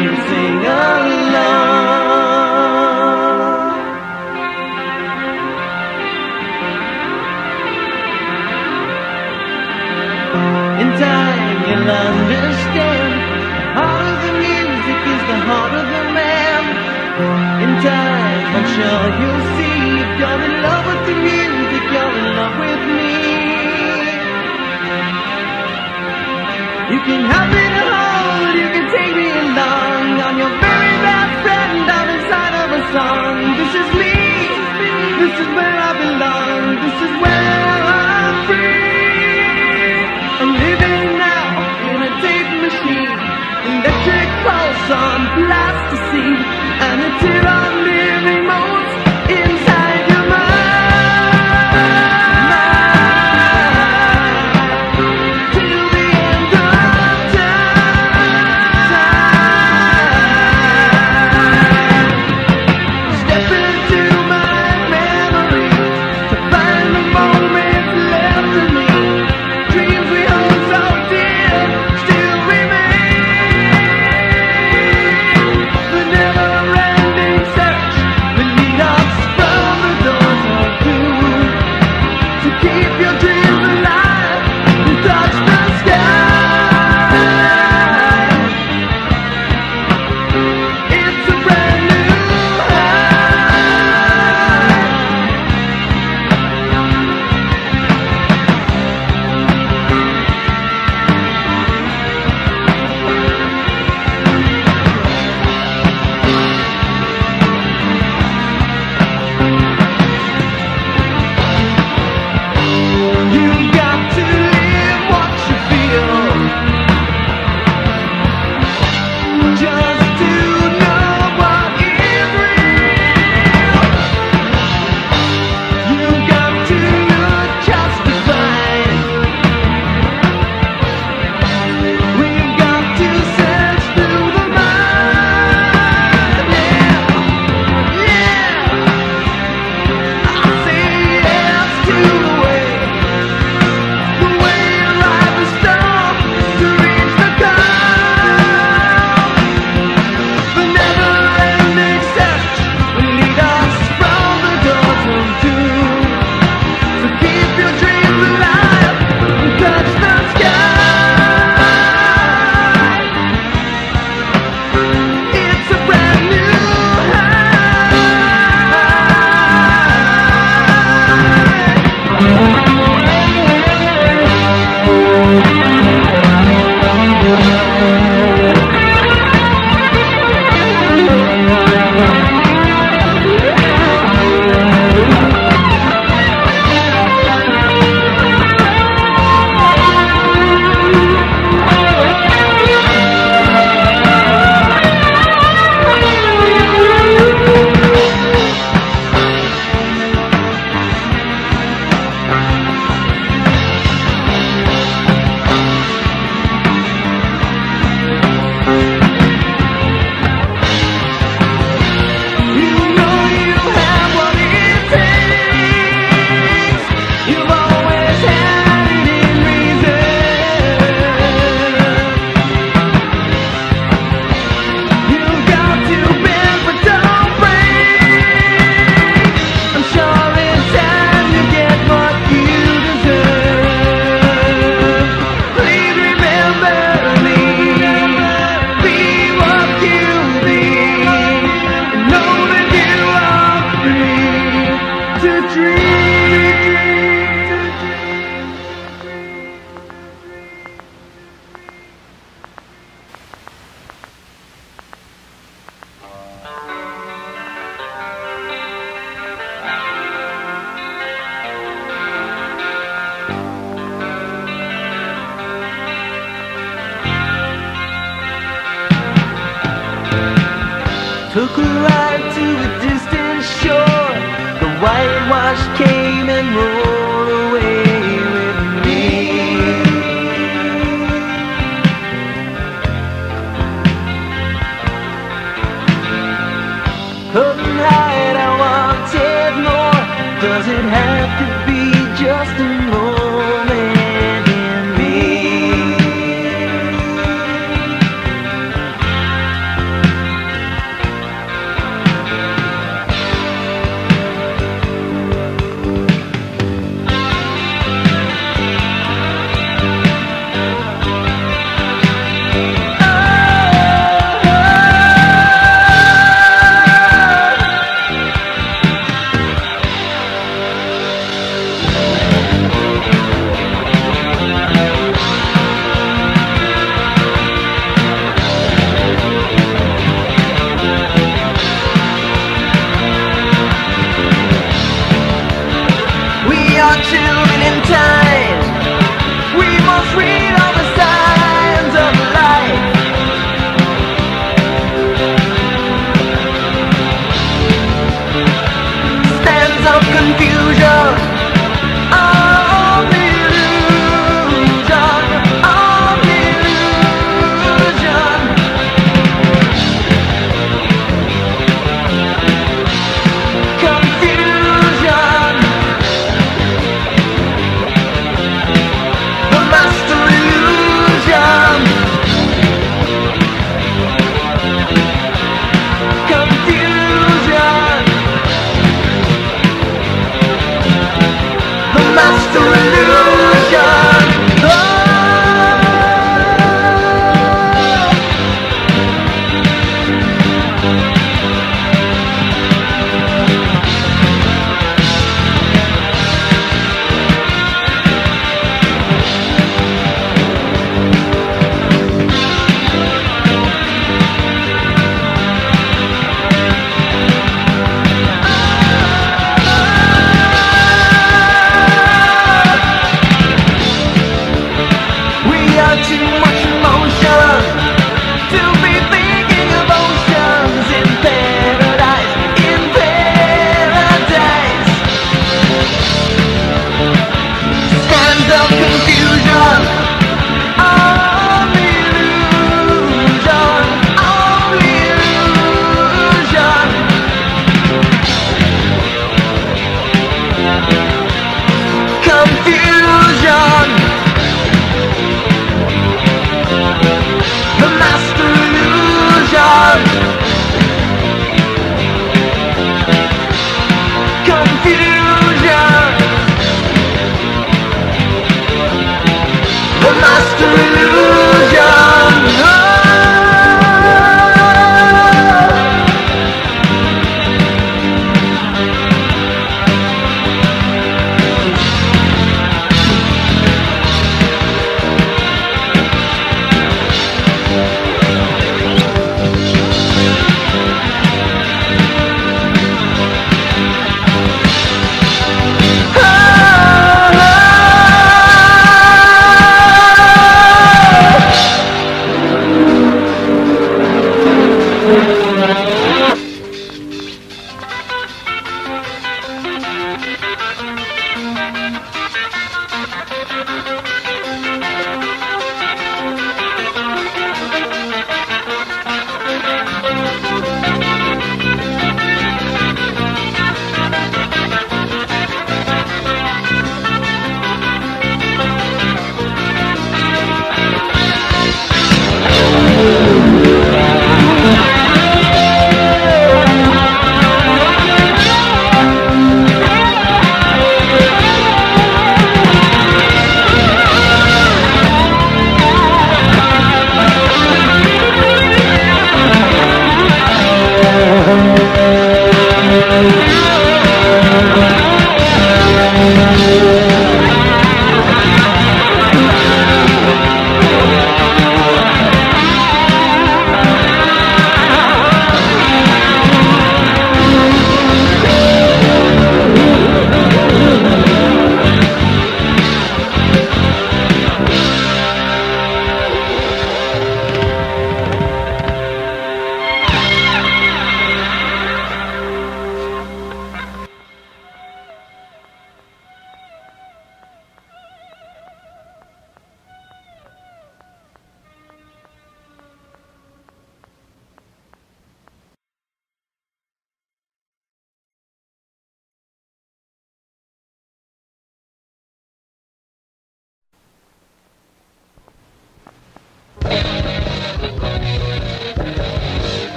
you sing along. In time you'll understand. Heart of the music is the heart of the man. In time I'm sure you'll see you're in love with the music, you're in love with me. You can have this is where I belong, this is where I'm free. I'm living now in a tape machine, electric pulse on plasticine, and it's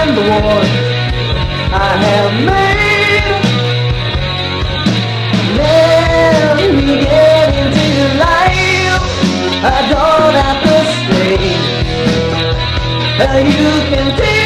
am the one I have made. Let me get into your life. I don't have to stay. You can take.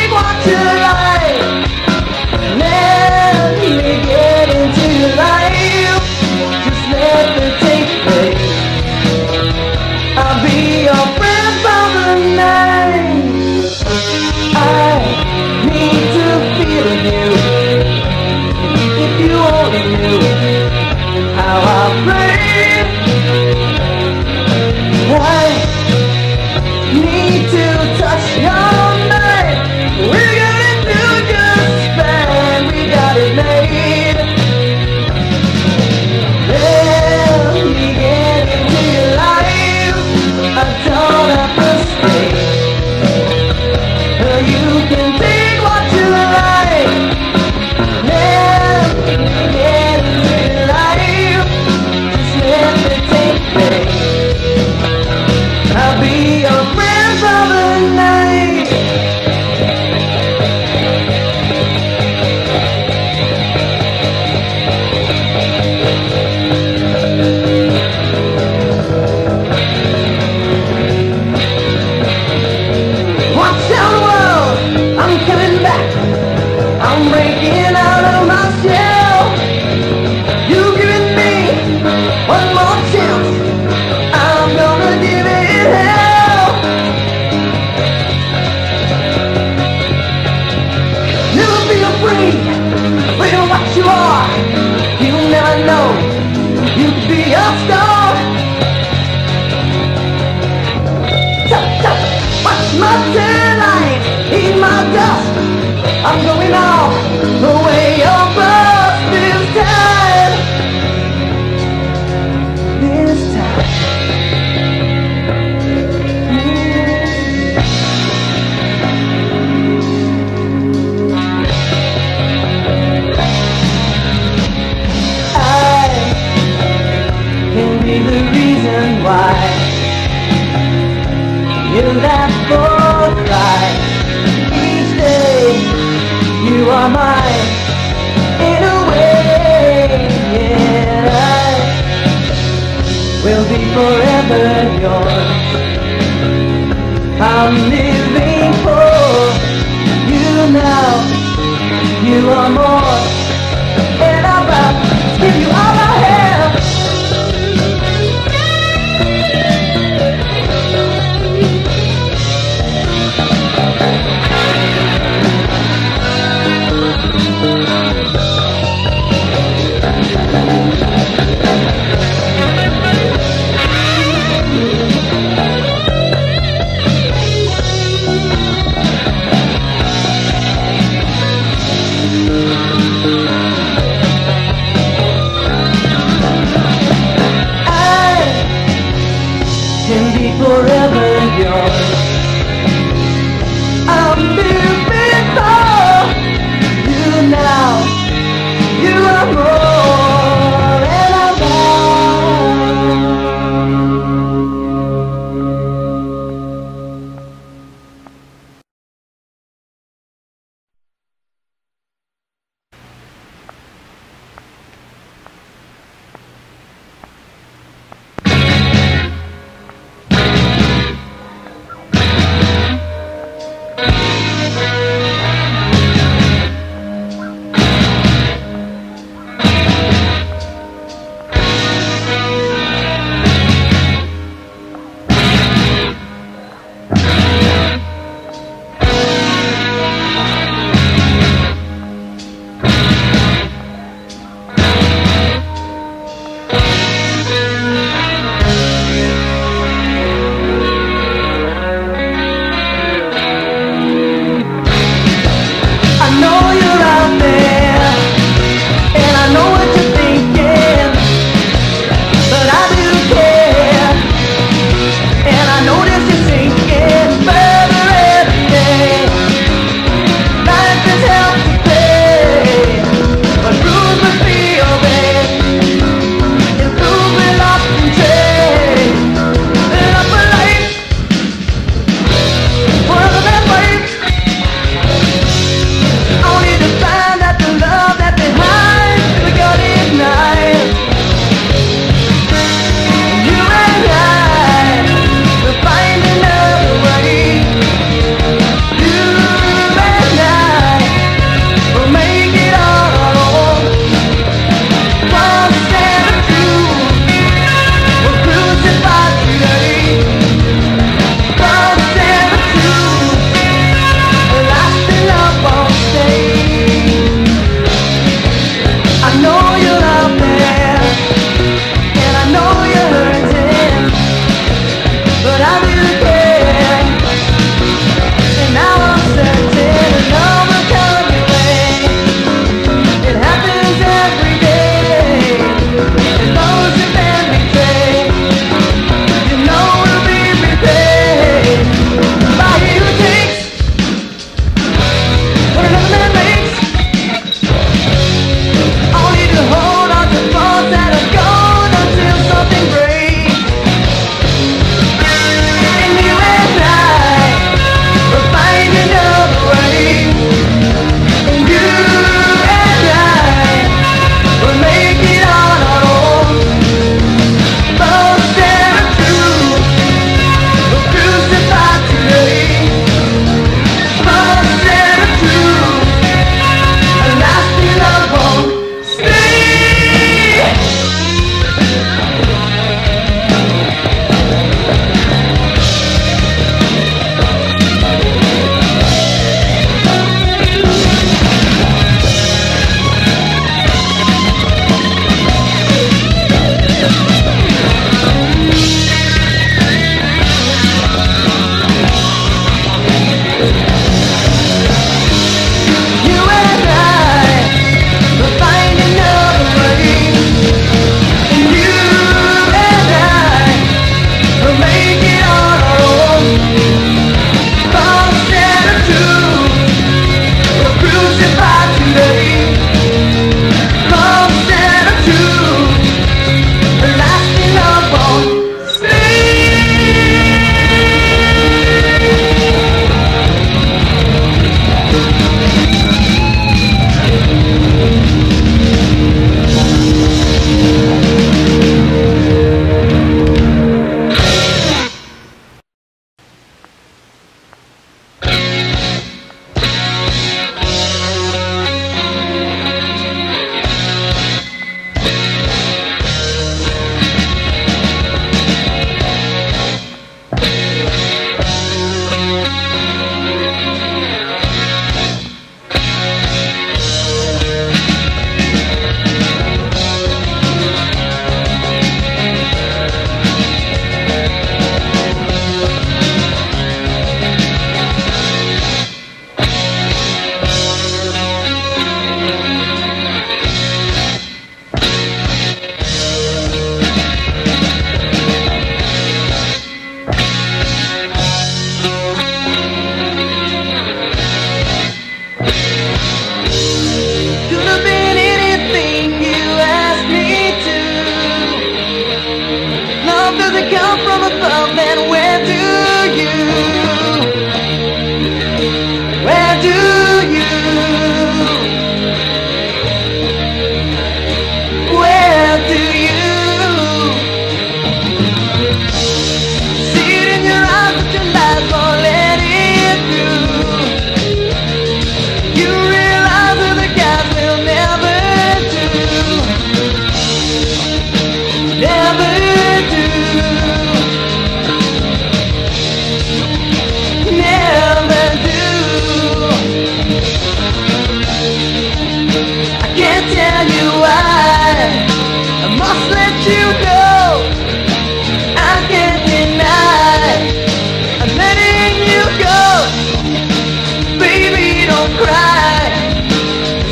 cry.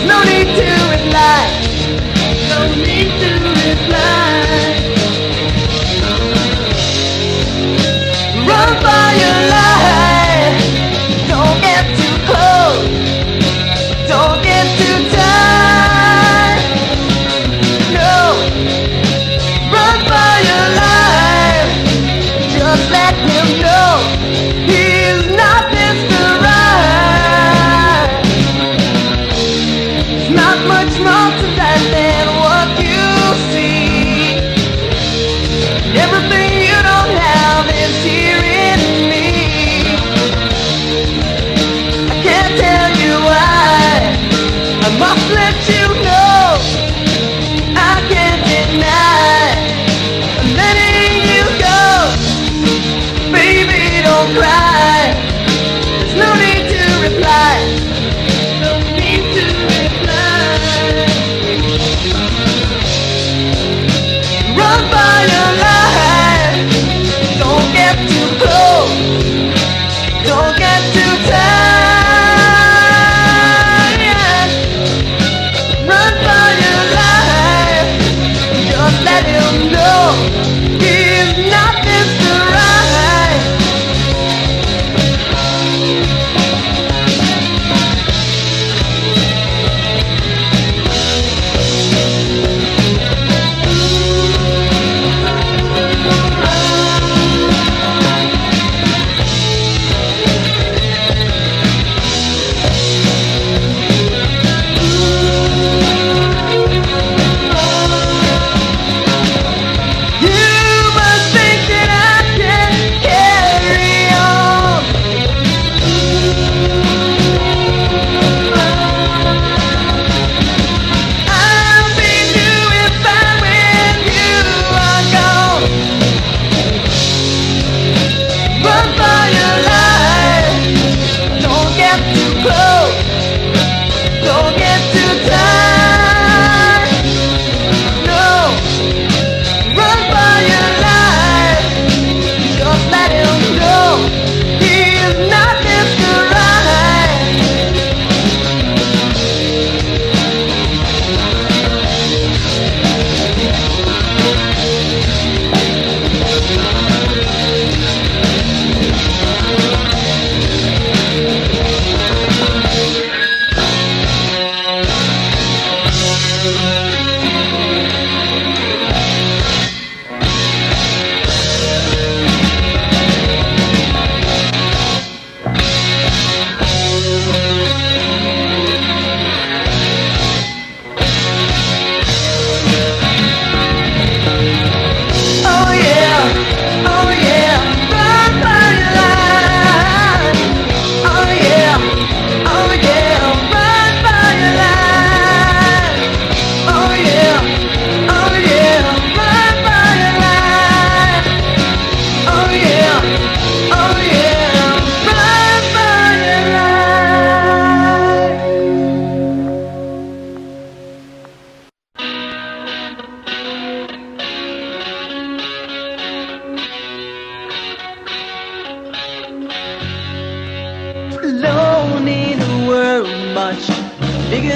No need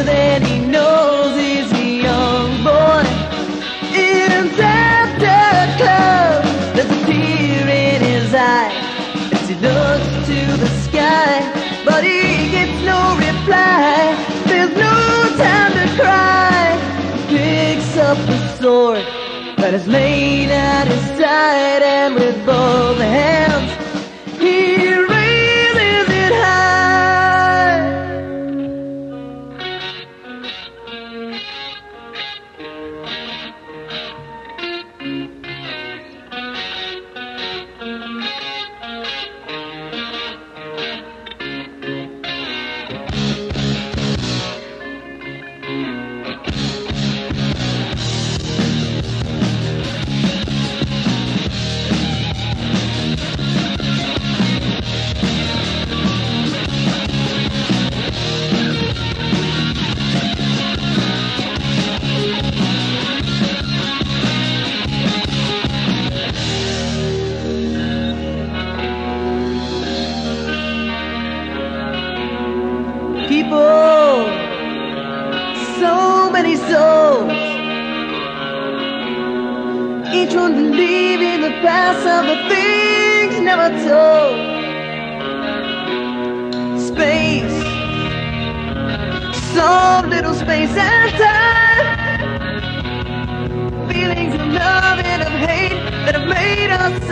That he knows he's a young boy. In Inside the club, there's a tear in his eye. As he looks to the sky, but he gets no reply. There's no time to cry. Picks up the sword that is laid at his side And with both hands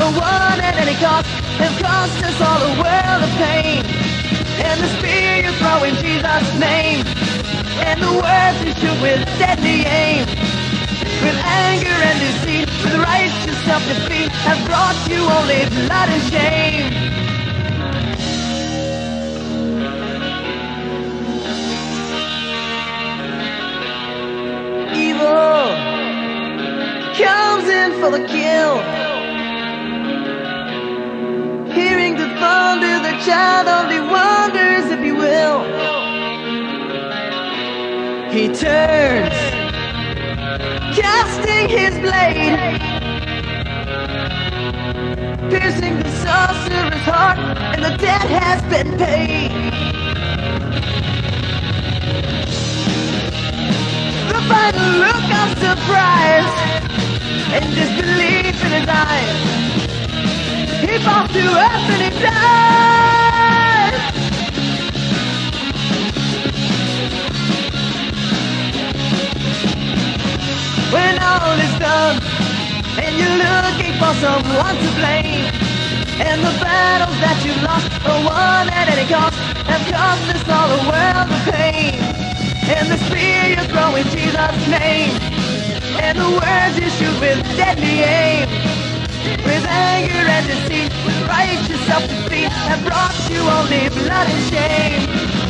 were won at any cost, have cost us all a world of pain. And the spear you throw in Jesus' name, and the words you shoot with deadly aim, with anger and deceit, with righteous self-defeat, have brought you only blood and shame. Evil comes in for the kill. Child only wonders if he will. He turns, casting his blade, piercing the sorcerer's heart, and the debt has been paid. The final look of surprise and disbelief in his eyes. He falls to earth and he dies. When all is done and you're looking for someone to blame, and the battles that you lost are won at any cost have cost us all a world of pain. And the spear you throw in Jesus' name, and the words you shoot with deadly aim. With anger and deceit, with righteous self-defeat Have brought you only blood and shame